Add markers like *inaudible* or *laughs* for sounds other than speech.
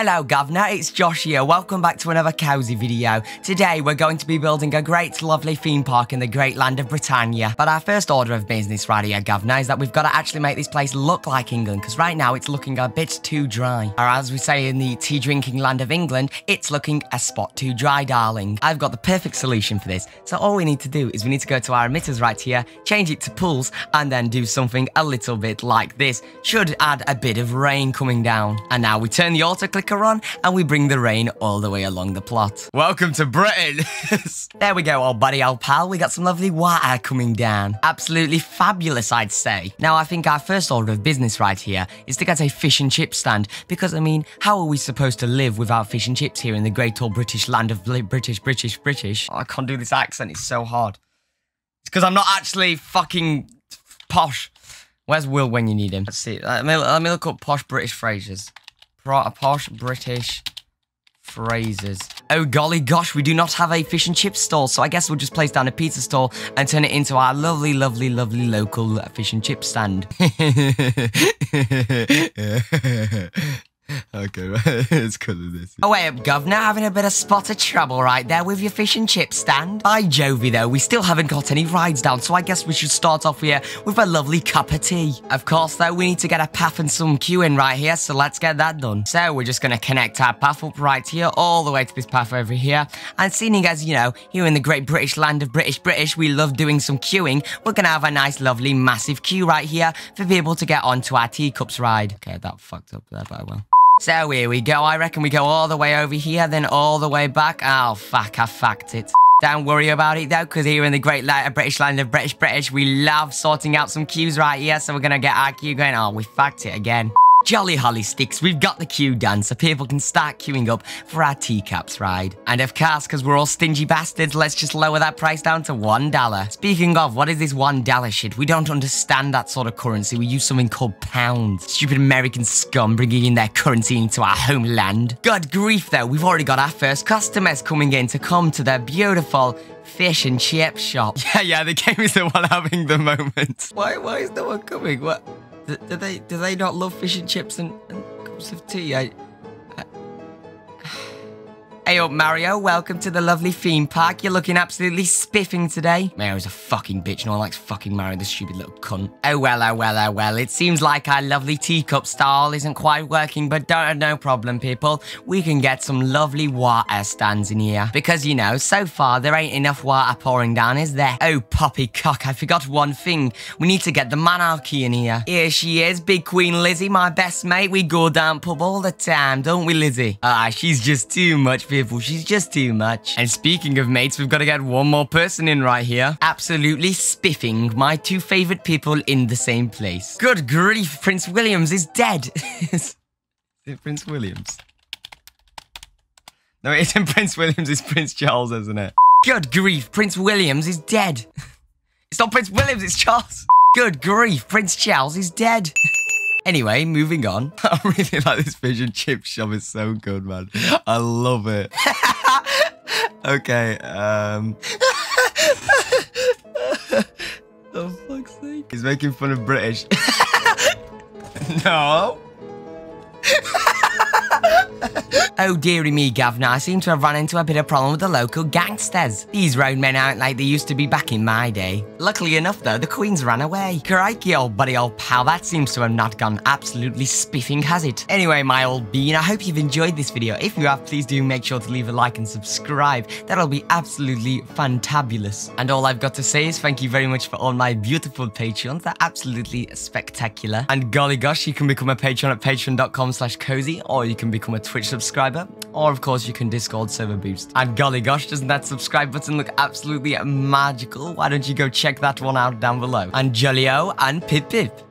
Hello Governor, it's Josh here. Welcome back to another Kosii video. Today we're going to be building a great lovely theme park in the great land of Britannia. But our first order of business right here, Governor, is that we've got to actually make this place look like England because right now it's looking a bit too dry. Or as we say in the tea drinking land of England, it's looking a spot too dry, darling. I've got the perfect solution for this. So all we need to do is we need to go to our emitters right here, change it to pools, and then do something a little bit like this. Should add a bit of rain coming down. And now we turn the auto on and we bring the rain all the way along the plot. Welcome to Britain. *laughs* there we go, old buddy, old pal. We got some lovely water coming down. Absolutely fabulous, I'd say. Now, I think our first order of business right here is to get a fish and chip stand because, I mean, how are we supposed to live without fish and chips here in the great old British land of British, British, British? Oh, I can't do this accent. It's so hard. It's because I'm not actually fucking posh. Where's Will when you need him? Let's see. Let me, let me look up posh British phrases posh British phrases. Oh golly gosh, we do not have a fish and chip stall, so I guess we'll just place down a pizza stall and turn it into our lovely, lovely, lovely local fish and chip stand. *laughs* *laughs* Okay, *laughs* it's because of this. Oh, wait Governor. Having a bit of spot of trouble right there with your fish and chip stand. By Jovi, though, we still haven't got any rides down, so I guess we should start off here with a lovely cup of tea. Of course, though, we need to get a path and some queuing right here, so let's get that done. So, we're just going to connect our path up right here, all the way to this path over here. And seeing as, you know, here in the great British land of British British, we love doing some queuing, we're going to have a nice, lovely, massive queue right here for people to get onto our teacups ride. Okay, that fucked up there, but I will. So here we go. I reckon we go all the way over here, then all the way back. Oh, fuck, I fucked it. Don't worry about it though, because here in the great light of British land of British British, we love sorting out some queues right here. So we're going to get our queue going. Oh, we fucked it again. Jolly holly sticks, we've got the queue done so people can start queuing up for our teacups ride. And of course, because we're all stingy bastards, let's just lower that price down to $1. Speaking of, what is this $1 shit? We don't understand that sort of currency. We use something called pounds. Stupid American scum bringing in their currency into our homeland. God grief though, we've already got our first customers coming in to come to their beautiful fish and chip shop. *laughs* Yeah, yeah, the game is the one having the moment. Why, why is no one coming? What? Do, they do they not love fish and chips and, and cups of tea? I, Hey up, Mario. Welcome to the lovely theme park. You're looking absolutely spiffing today. Mario's a fucking bitch. No one likes fucking Mario, this stupid little cunt. Oh well, oh well, oh well. It seems like our lovely teacup style isn't quite working, but don't have no problem, people. We can get some lovely water stands in here. Because, you know, so far there ain't enough water pouring down, is there? Oh, poppycock, I forgot one thing. We need to get the monarchy in here. Here she is, Big Queen Lizzie, my best mate. We go down pub all the time, don't we, Lizzie? Ah, she's just too much, people She's just too much. And speaking of mates, we've got to get one more person in right here. Absolutely spiffing my two favorite people in the same place. Good grief, Prince Williams is dead. *laughs* is it Prince Williams? No, it isn't *laughs* Prince Williams, it's Prince Charles, isn't it? Good grief, Prince Williams is dead. *laughs* It's not Prince Williams, it's Charles. Good grief, Prince Charles is dead. Anyway, moving on. *laughs* I really like this fish and chip shop. It's so good, man. I love it. *laughs* okay, um... *laughs* oh, fuck's sake. He's making fun of British. no. Oh dearie me, Governor, I seem to have run into a bit of problem with the local gangsters. These roadmen aren't like they used to be back in my day. Luckily enough though, the Queen's ran away. Crikey, old buddy old pal, that seems to have not gone absolutely spiffing, has it? Anyway, my old bean, I hope you've enjoyed this video. If you have, please do make sure to leave a like and subscribe. That'll be absolutely fantabulous. And all I've got to say is thank you very much for all my beautiful Patreons. They're absolutely spectacular. And golly gosh, you can become a patron at patreon.com slash Kosii, or you can become a Twitch subscriber subscriber, or of course you can Discord server boost. And golly gosh, doesn't that subscribe button look absolutely magical? Why don't you go check that one out down below? And Jolio and Pip Pip.